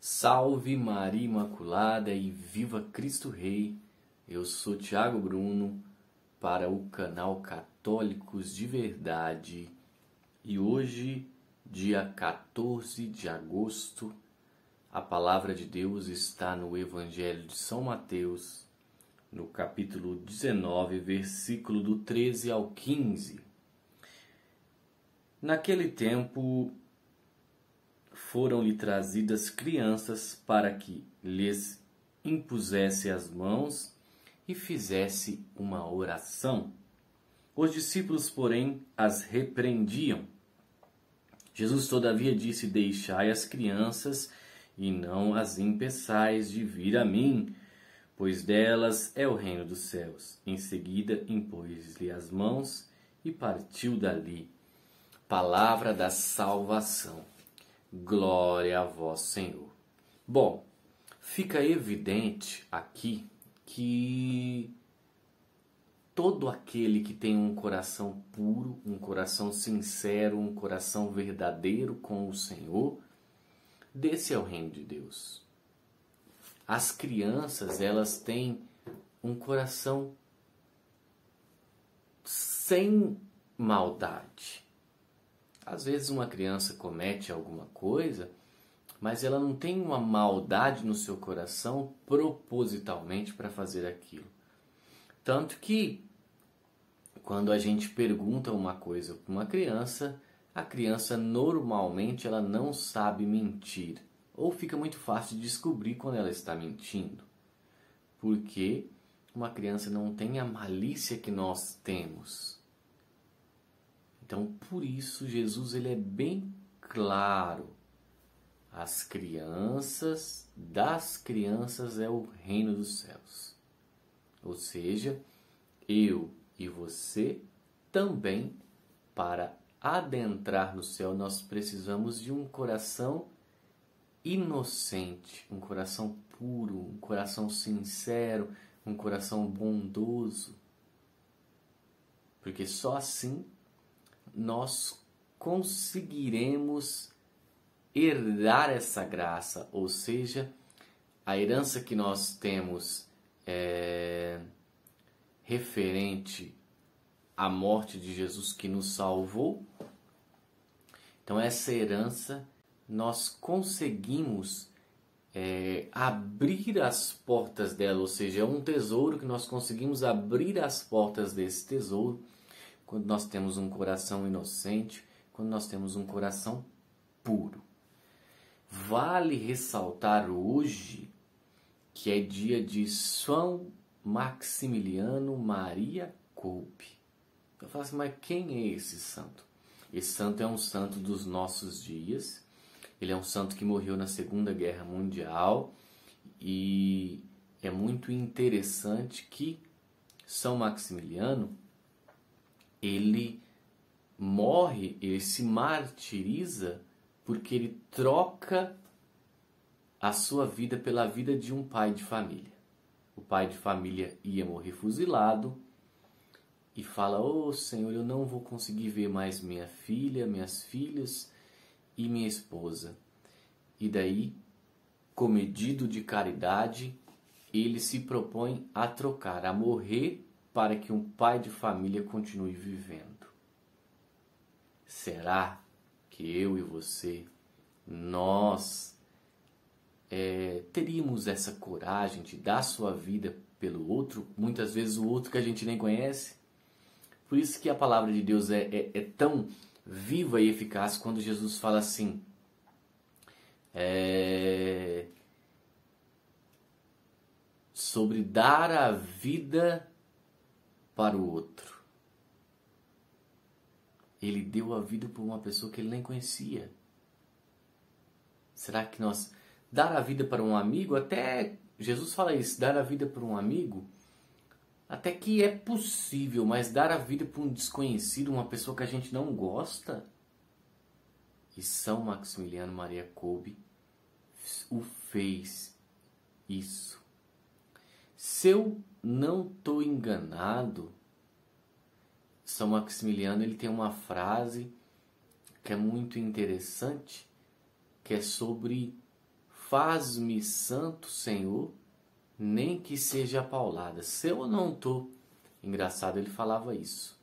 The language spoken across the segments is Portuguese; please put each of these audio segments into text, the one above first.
Salve Maria Imaculada e viva Cristo Rei! Eu sou Tiago Bruno para o canal Católicos de Verdade e hoje, dia 14 de agosto, a palavra de Deus está no Evangelho de São Mateus, no capítulo 19, versículo do 13 ao 15. Naquele tempo, foram-lhe trazidas crianças para que lhes impusesse as mãos e fizesse uma oração. Os discípulos, porém, as repreendiam. Jesus, todavia, disse: Deixai as crianças e não as impeçais de vir a mim, pois delas é o reino dos céus. Em seguida, impôs-lhe as mãos e partiu dali. Palavra da salvação. Glória a vós, Senhor. Bom, fica evidente aqui que todo aquele que tem um coração puro, um coração sincero, um coração verdadeiro com o Senhor, desse é o reino de Deus. As crianças, elas têm um coração sem maldade. Às vezes uma criança comete alguma coisa, mas ela não tem uma maldade no seu coração propositalmente para fazer aquilo. Tanto que quando a gente pergunta uma coisa para uma criança, a criança normalmente ela não sabe mentir, ou fica muito fácil de descobrir quando ela está mentindo. Porque uma criança não tem a malícia que nós temos. Então, por isso, Jesus ele é bem claro. As crianças, das crianças é o reino dos céus. Ou seja, eu e você também, para adentrar no céu, nós precisamos de um coração inocente, um coração puro, um coração sincero, um coração bondoso. Porque só assim nós conseguiremos herdar essa graça, ou seja, a herança que nós temos é, referente à morte de Jesus que nos salvou. Então, essa herança nós conseguimos é, abrir as portas dela, ou seja, é um tesouro que nós conseguimos abrir as portas desse tesouro quando nós temos um coração inocente, quando nós temos um coração puro. Vale ressaltar hoje que é dia de São Maximiliano Maria Coupe. Eu falo assim, mas quem é esse santo? Esse santo é um santo dos nossos dias. Ele é um santo que morreu na Segunda Guerra Mundial e é muito interessante que São Maximiliano ele morre, ele se martiriza porque ele troca a sua vida pela vida de um pai de família. O pai de família ia morrer fuzilado e fala: "Oh, Senhor, eu não vou conseguir ver mais minha filha, minhas filhas e minha esposa". E daí, comedido de caridade, ele se propõe a trocar, a morrer para que um pai de família continue vivendo? Será que eu e você, nós, é, teríamos essa coragem de dar sua vida pelo outro, muitas vezes o outro que a gente nem conhece? Por isso que a palavra de Deus é, é, é tão viva e eficaz quando Jesus fala assim. É, sobre dar a vida para o outro. Ele deu a vida por uma pessoa que ele nem conhecia. Será que nós dar a vida para um amigo, até Jesus fala isso, dar a vida para um amigo, até que é possível, mas dar a vida para um desconhecido, uma pessoa que a gente não gosta, e São Maximiliano Maria Kolbe o fez isso. Se eu não estou enganado, São Maximiliano ele tem uma frase que é muito interessante, que é sobre faz-me santo, Senhor, nem que seja paulada. Se eu não tô, engraçado, ele falava isso.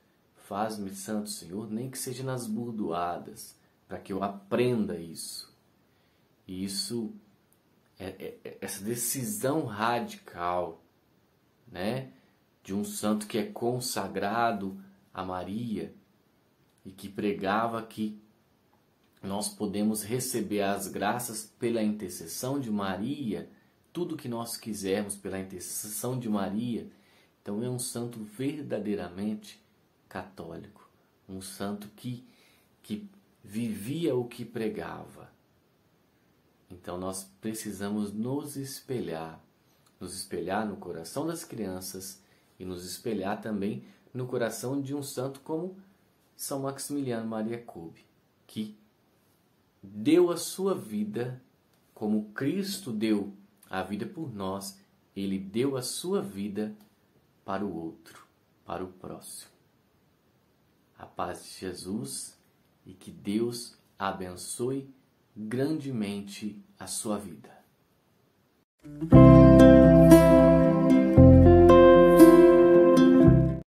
Faz-me santo, Senhor, nem que seja nas burdoadas, para que eu aprenda isso. E isso é, é, é, essa decisão radical, né, de um santo que é consagrado a Maria e que pregava que nós podemos receber as graças pela intercessão de Maria, tudo que nós quisermos pela intercessão de Maria. Então é um santo verdadeiramente católico, um santo que, que vivia o que pregava. Então nós precisamos nos espelhar, nos espelhar no coração das crianças e nos espelhar também no coração de um santo como São Maximiliano Maria Kolbe, que deu a sua vida como Cristo deu a vida por nós, ele deu a sua vida para o outro, para o próximo. A paz de Jesus e que Deus abençoe grandemente a sua vida.